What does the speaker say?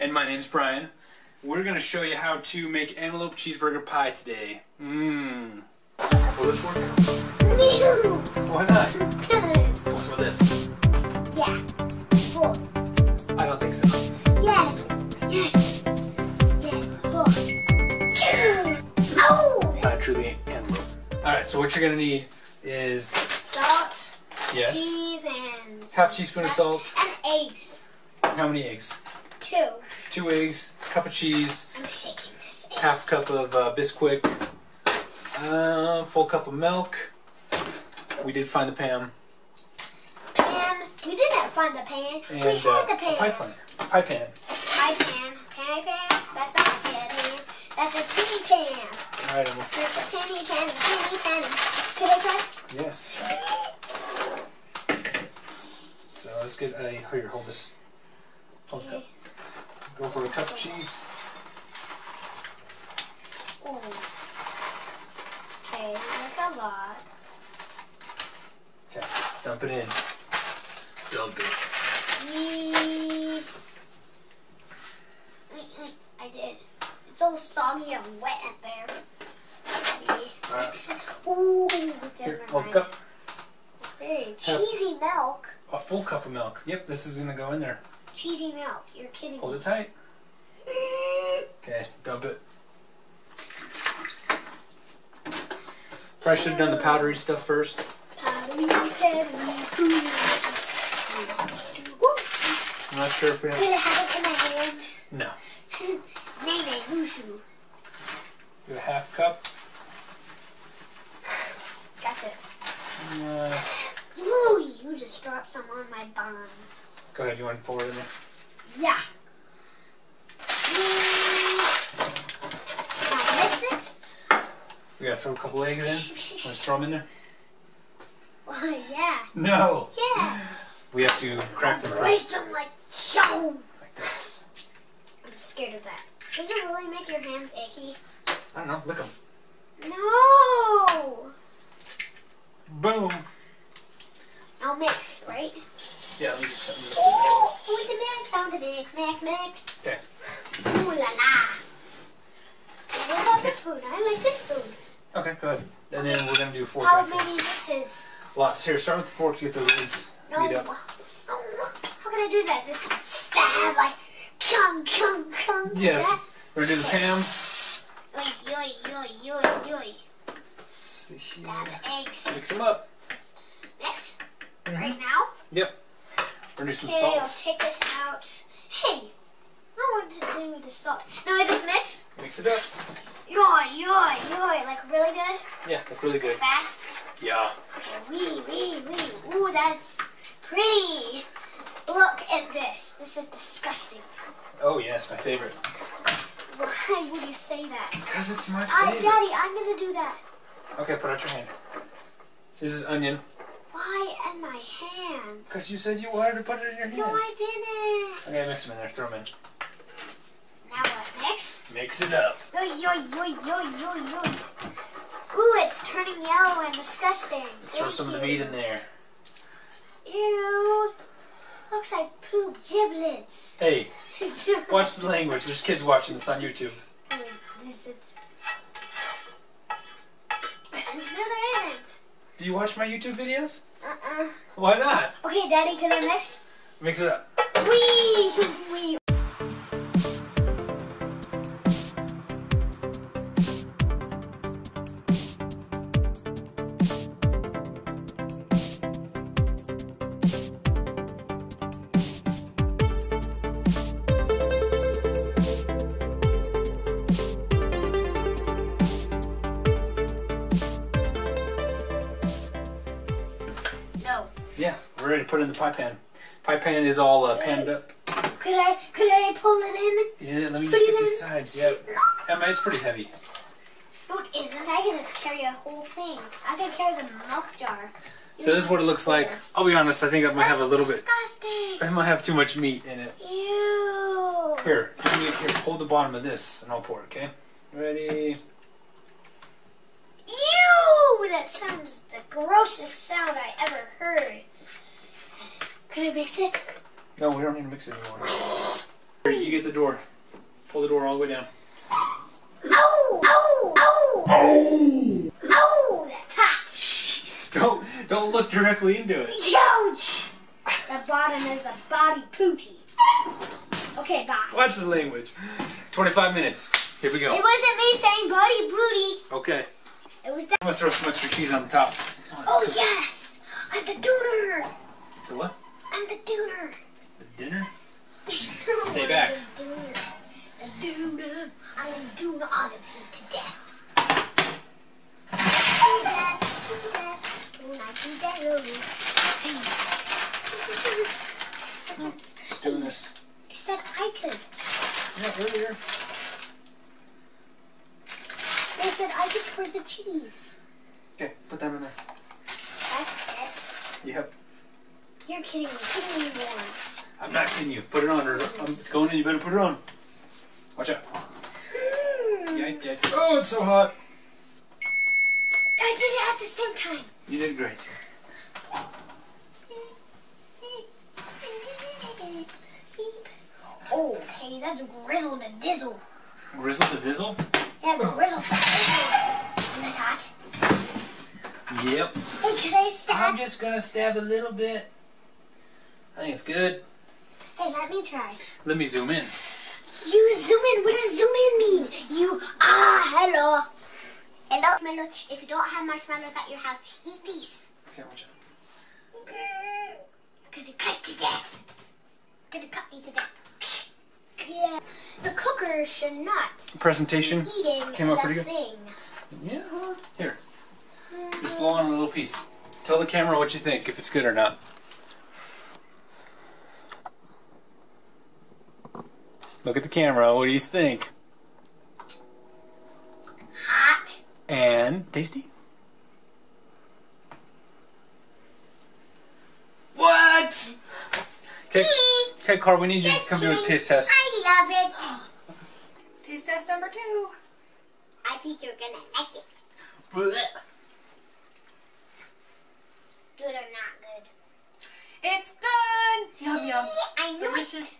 And my name's Brian. We're going to show you how to make antelope cheeseburger pie today. Mmm. Will this work? No! Why not? Good. What's with this? Yeah. Four. I don't think so. Yes. Yes. Yes. Four. Oh! Truly antelope. Alright, so what you're going to need is, Salt, yes, cheese, and half teaspoon of salt. and eggs. How many eggs? Two. Two eggs, cup of cheese, I'm shaking this egg. half cup of uh, Bisquick, uh, full cup of milk. We did find the pan. Pan. We didn't find the pan. we And had uh, the a pie pan. Pie pan. Pie pan. Pan pan. That's a pan pan. That's a tin pan. Alright, Emma. Like a tinny pan. Tinny pan. Could I try? Yes. So let's get a here. Hold this. Hold the cup. Okay. Go for a cup of cheese. Ooh. Okay, that's a lot. Okay. Dump it in. Dump it. Wee. I did. It's all soggy and wet in there. Uh, Ooh, Here, hold the cup. Very cheesy milk. A full cup of milk. Yep, this is gonna go in there. Cheesy milk. You're kidding Hold me. it tight. Okay, dump it. Probably should have done the powdery stuff first. Powdery, powdery, powdery. I'm not sure if we Could have. I have it in my hand? No. Nene, Wushu. Do a half cup. That's it. Uh, Ooh, you just dropped some on my bun. Go ahead. You want to pour it in there? Yeah. Mix it. We gotta throw a couple eggs in. Want to throw them in there? Oh, yeah. No. Yeah. We have to crack them first. them like so. Like this. I'm scared of that. Does it really make your hands icky? I don't know. Lick them. No. Boom. I'll mix, right? Yeah. Let me get something. Oh, with the mix, time to mix, mix, mix. Okay. Ooh la la. What about this spoon? I like this spoon. Okay. Go ahead. And then we're gonna do four How many fours. mixes? Lots. Here, start with the fork to get those eggs No. beat up. no. How can I do that? Just stab like chung chung chung. Yes. that? We're gonna do the Pam. Oi, oi, oi, oi, oi. Let's see here. Stab the eggs. Mix them up. Mix. Mhm. Right now. Yep. Gonna do some Okay, I'll take this out. Hey, I want to do the salt. Now I just mix. Mix it up. Yoy, yoy, yoy. Like really good. Yeah, look really good. Fast. Yeah. Okay, wee, wee, wee. Ooh, that's pretty. Look at this. This is disgusting. Oh yes, my favorite. Why would you say that? Cause it's my I, favorite. Daddy, I'm gonna do that. Okay, put out your hand. This is onion. My hand? Cause you said you wanted to put it in your hand. No, I didn't. Okay, mix them in there. Throw them in. Now what? Mix. Mix it up. Yoy, yoy, yoy, yoy, yoy, yoy. Ooh, it's turning yellow and disgusting. Throw Thank some of the meat in there. Ew. Looks like poop giblets. Hey, watch the language. There's kids watching this on YouTube. This is. no, there isn't. Do you watch my YouTube videos? Uh-uh. Why not? Okay, Daddy, can I mix? Mix it up. Wee! Wee! Yeah, we're ready to put it in the pie pan. Pie pan is all uh, panned up. Could I could I pull it in? Yeah, let me Put just get the sides. Yep. Emma, it's pretty heavy. No, it isn't. I can just carry a whole thing. I can carry the milk jar. So this is what it looks like. I'll be honest, I think that might have a little bit. Disgusting. It might have too much meat in it. Ew. Here, give me here. Hold the bottom of this, and I'll pour it. Okay. Ready? Ew! That sounds the grossest sound I ever heard. Can I mix it? No, we don't need to mix it anymore. Very you get the door. Pull the door all the way down. Oh, oh, oh, oh, oh, that's hot. Jeez, don't don't look directly into it. Ouch. The bottom is the body pooty. Okay, bye. Watch the language. 25 minutes. Here we go. It wasn't me saying body booty. Okay. It was that. I'm gonna throw some extra cheese on the top. Oh yes, I'm the dooner. The what? I'm the dooner. The dinner? Stay back. The dooner. The dooner. I'm gonna doon all of you to death. Do that, do that, do not do that. No, just doing this. You said I could. Yeah, earlier. You said I could pour the cheese. Okay, put that in there. Yep. You're kidding me. Give me more. I'm not kidding you. Put it on. Or, it's going in. You better put it on. Watch out. Hmm. Yike, yike. Oh, it's so hot. I did it at the same time. You did great. Okay, that's grizzle to dizzle. Grizzle the dizzle? Yeah, grizzle dizzle. Is that hot? Yep. Hey, could I stab? I'm just gonna stab a little bit. I think it's good. Hey, let me try. Let me zoom in. You zoom in. What does zoom in mean? You ah hello. Hello, marshmallows. If you don't have marshmallows at your house, eat these. Okay, watch out. Gonna cut to death. Gonna cut me to death. Yeah. The cooker should not Presentation be came out pretty good. thing. Yeah. Here. Just blow on a little piece. Tell the camera what you think, if it's good or not. Look at the camera. What do you think? Hot. And tasty? What? Okay, okay, Carl. We need you to Just come do a taste test. I love it. Taste test number two. I think you're gonna like it. Blech. Good or not good? It's good! Yum yum. I Delicious.